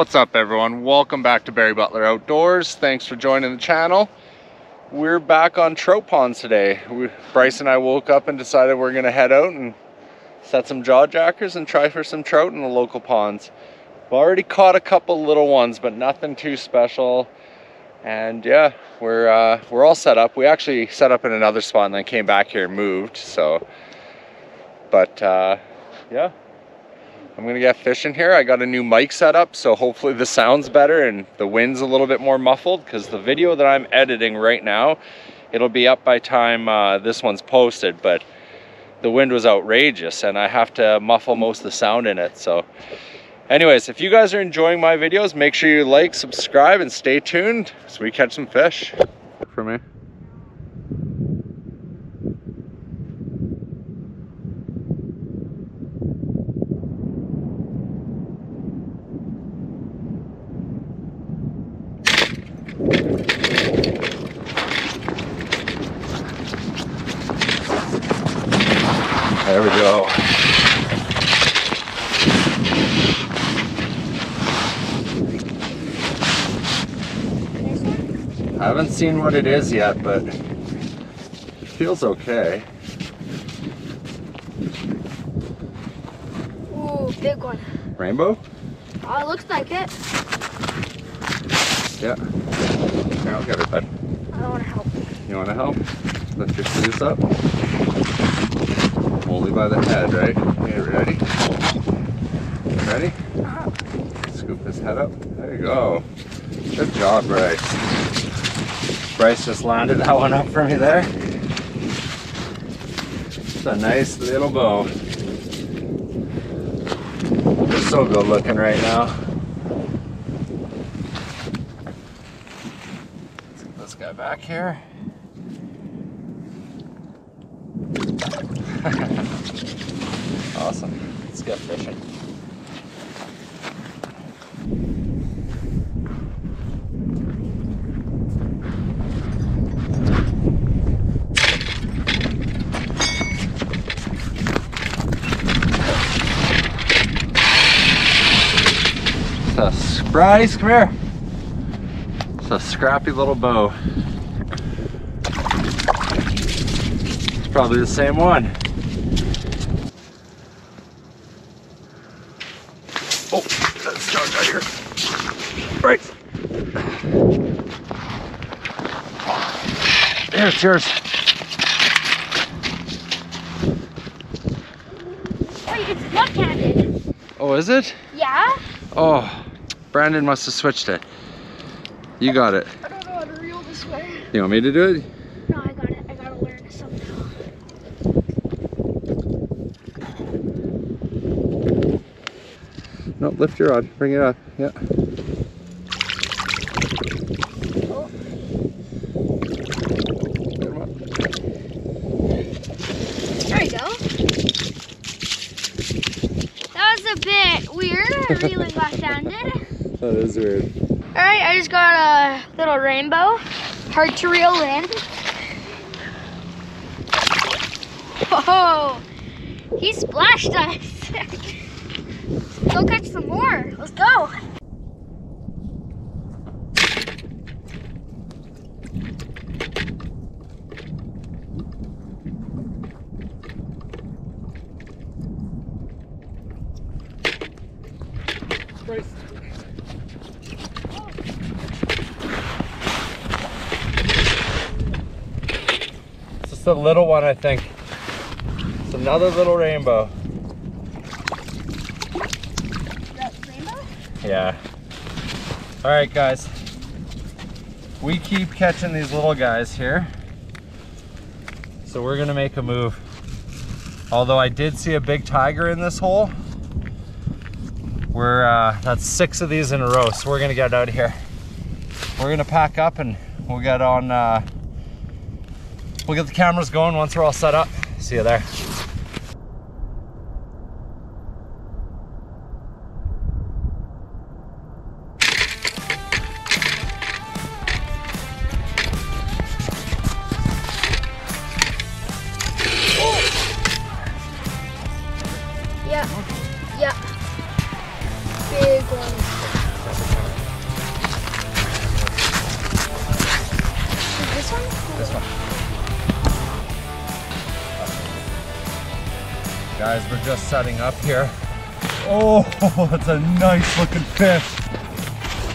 What's up everyone? Welcome back to Barry Butler Outdoors. Thanks for joining the channel. We're back on trout ponds today. We, Bryce and I woke up and decided we're gonna head out and set some jaw jackers and try for some trout in the local ponds. We've already caught a couple little ones, but nothing too special. And yeah, we're uh, we're all set up. We actually set up in another spot and then came back here and moved. So, but uh, yeah, I'm gonna get fishing here. I got a new mic set up, so hopefully the sound's better and the wind's a little bit more muffled because the video that I'm editing right now, it'll be up by time uh, this one's posted, but the wind was outrageous and I have to muffle most of the sound in it. So anyways, if you guys are enjoying my videos, make sure you like, subscribe, and stay tuned so we catch some fish. For me. There we go. I haven't seen what it is yet, but it feels okay. Ooh, big one. Rainbow? Oh, it looks like it. Yeah. Here, I'll get it, bud. I don't want to help. You want to help? Lift your sleeves up. Only by the head, right? Okay, ready? Ready? Uh-huh. Scoop his head up. There you go. Good job, Bryce. Bryce just landed that one up for me there. It's a nice little bow. They're so good looking right now. Let's get this guy back here. awesome. Let's get fishing. Bryce, come here. It's a scrappy little bow. It's probably the same one. Oh, that's John right here. Right. There, it's yours. Wait, it's left-handed. Oh, is it? Yeah? Oh, Brandon must have switched it. You got it. I don't know how to reel this way. You want me to do it? No, I got it. I gotta learn it somehow. No, lift your rod. Bring it up. Yeah. Oh, Get him up. there you go. That was a bit weird, reeling left-handed. Oh, that is weird. All right, I just got a little rainbow. Hard to reel in. Whoa, he splashed us. go catch some more. Let's go. A little one, I think. It's another little rainbow. rainbow? Yeah. All right, guys. We keep catching these little guys here. So we're gonna make a move. Although I did see a big tiger in this hole. We're, uh, that's six of these in a row. So we're gonna get out of here. We're gonna pack up and we'll get on, uh, we'll get the cameras going once we're all set up. See you there. Guys, we're just setting up here. Oh, that's a nice looking fish.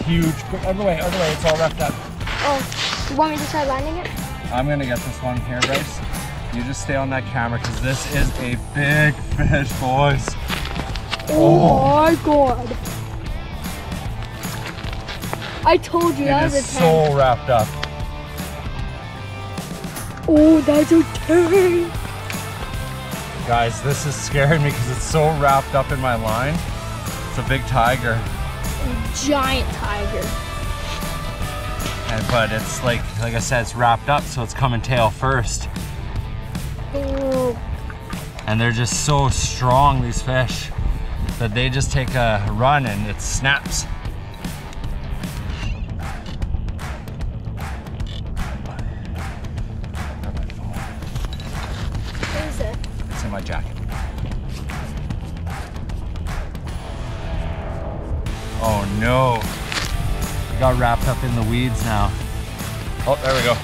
Huge. Other way, other way. It's all wrapped up. Oh, you want me to try landing it? I'm gonna get this one here, Bryce. You just stay on that camera because this is a big fish, boys. Oh, oh. my god. I told you It that was a 10. so wrapped up. Oh, that's a 10. Guys, this is scaring me because it's so wrapped up in my line. It's a big tiger. Giant tiger. And, but it's like, like I said, it's wrapped up, so it's coming tail first. Oh, And they're just so strong, these fish, that they just take a run and it snaps. My jacket. Oh no. It got wrapped up in the weeds now. Oh, there we go.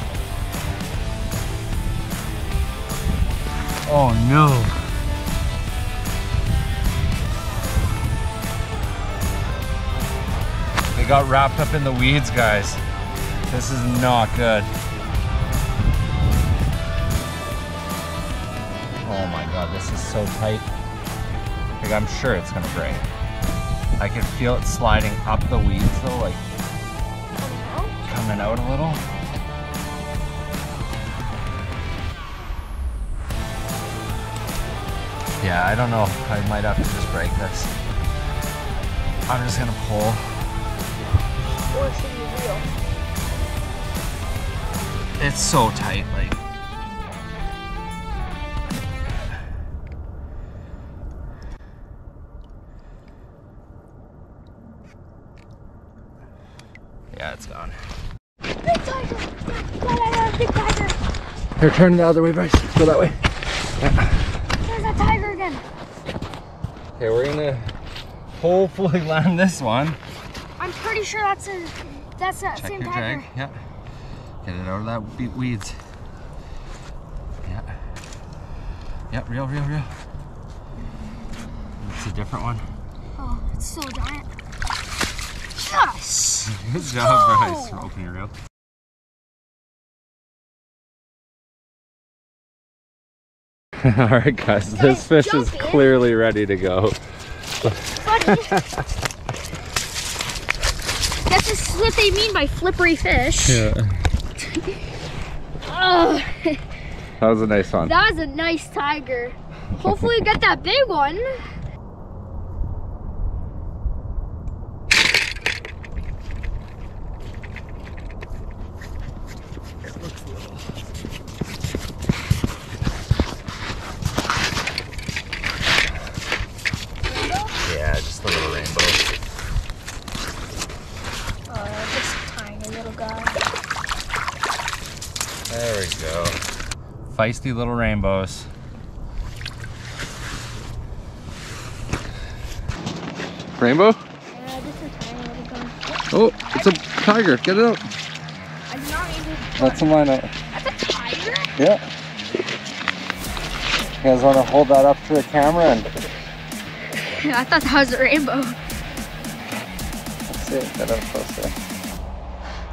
Oh no. They got wrapped up in the weeds, guys. This is not good. Oh my god, this is so tight. Like I'm sure it's gonna break. I can feel it sliding up the weeds though, like coming out a little. Yeah, I don't know. I might have to just break this. I'm just gonna pull. Or should reel? It's so tight, like. Yeah, it's gone. Big tiger! Yeah, yeah, yeah, big tiger! Here, turn the other way, Bryce. Go that way. There's a tiger again. Okay, we're gonna hopefully land this one. I'm pretty sure that's a that's that Check same your tiger. drag. Yeah. Get it out of that we- weeds. Yeah. Yeah, real, real, real. It's a different one. Oh, it's so giant. Yes! Good job, Bryce. go! for opening your reel. All right, guys, this Guys, fish is in. clearly ready to go. Buddy. That's just what they mean by flippery fish. Yeah. Oh, That was a nice one. that was a nice tiger. Hopefully, we get that big one. Yeah, just a little rainbow. Oh, this tiny. There we go. Feisty little rainbows. Rainbow? Yeah, this is tiny little guy. Oh, it's a tiger. Get it out. I did not mean to. That's a minnow. That's a tiger? Yeah. You guys want to hold that up to the camera and I thought that was a rainbow. let's see it. Get up closer.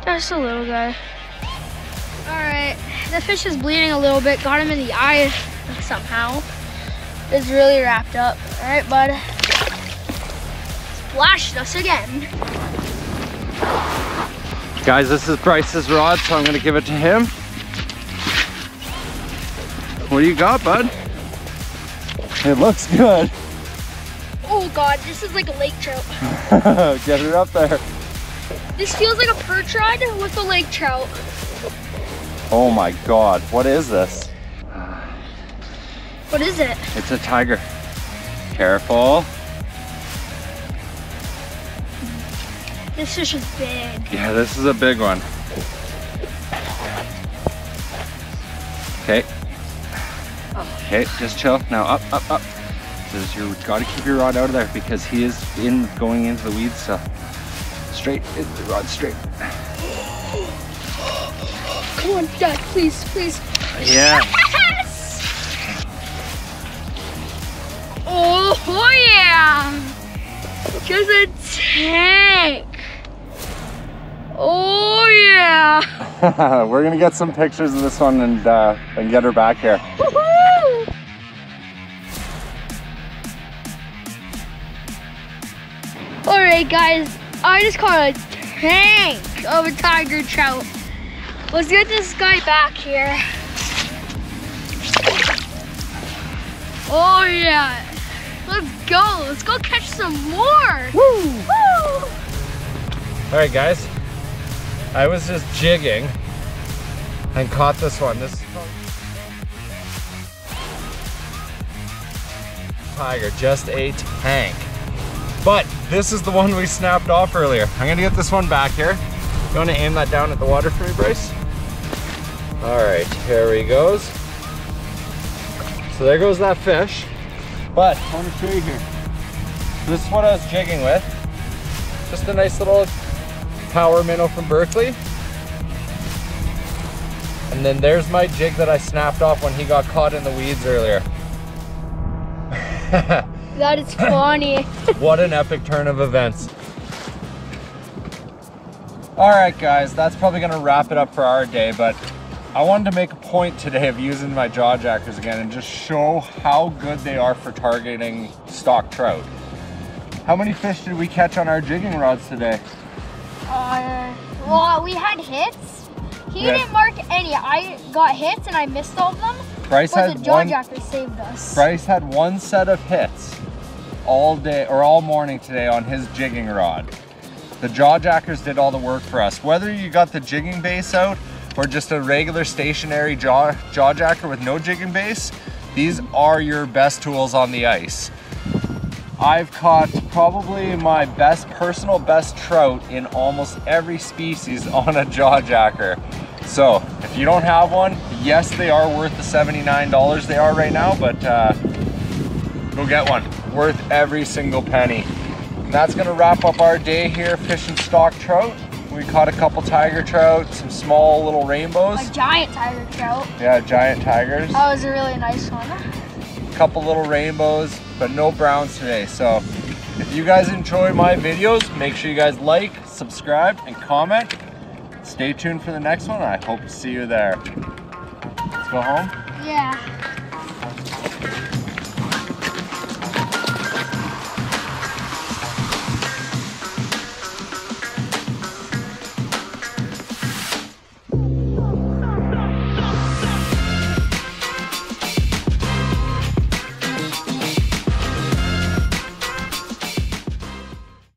Just a little guy. Alright, the fish is bleeding a little bit. Got him in the eye somehow. It's really wrapped up. Alright, bud. Splashed us again. Guys, this is Bryce's rod, so I'm gonna give it to him. What do you got, bud? It looks good. Oh god, this is like a lake trout. Get it up there. This feels like a perch rod with a lake trout. Oh my god, what is this? What is it? It's a tiger. Careful. This fish is big. Yeah, this is a big one. Okay. Okay, just chill. Now up, up, up. Just you gotta keep your rod out of there because he is in going into the weeds. So straight, it- the rod straight. Come Come on, Dad, please, please. Yeah. Yes! Oh, yeah! Just a tank. Oh, yeah. We're gonna get some pictures of this one and, uh, and get her back here. Alright guys, I just caught a tank of a tiger trout. Let's get this guy back here. Oh yeah. Let's go. Let's go catch some more. Woo! Woo! All right, guys. I was just jigging and caught this one. This tiger, just a tank. But this is the one we snapped off earlier. I'm gonna get this one back here. You wanna aim that down at the water for me, Bryce? All right, here he goes. So there goes that fish. But I wanna show you here. This is what I was jigging with. Just a nice little power minnow from Berkley. And then there's my jig that I snapped off when he got caught in the weeds earlier. That is funny. what an epic turn of events. All right, guys, that's probably gonna wrap it up for our day, but I wanted to make a point today of using my jaw jackers again and just show how good they are for targeting stock trout. How many fish did we catch on our jigging rods today? Uh, well, we had hits. He Yeah. didn't mark any. I got hits and I missed all of them. Bryce But the had jaw one. jacker saved us. Bryce had one set of hits all day or all morning today on his jigging rod. The jaw jackers did all the work for us. Whether you got the jigging base out or just a regular stationary jaw jaw jacker with no jigging base, these are your best tools on the ice. I've caught probably my best personal best trout in almost every species on a jaw jacker. So if you don't have one, yes, they are worth the $79 they are right now, but uh, go get one. Worth every single penny. And that's gonna wrap up our day here fishing stock trout. We caught a couple tiger trout, some small little rainbows. A giant tiger trout. Yeah, giant tigers. That was a really nice one. A couple little rainbows, but no browns today. So if you guys enjoy my videos, make sure you guys like, subscribe, and comment. Stay tuned for the next one. I hope to see you there. Let's go home. Yeah.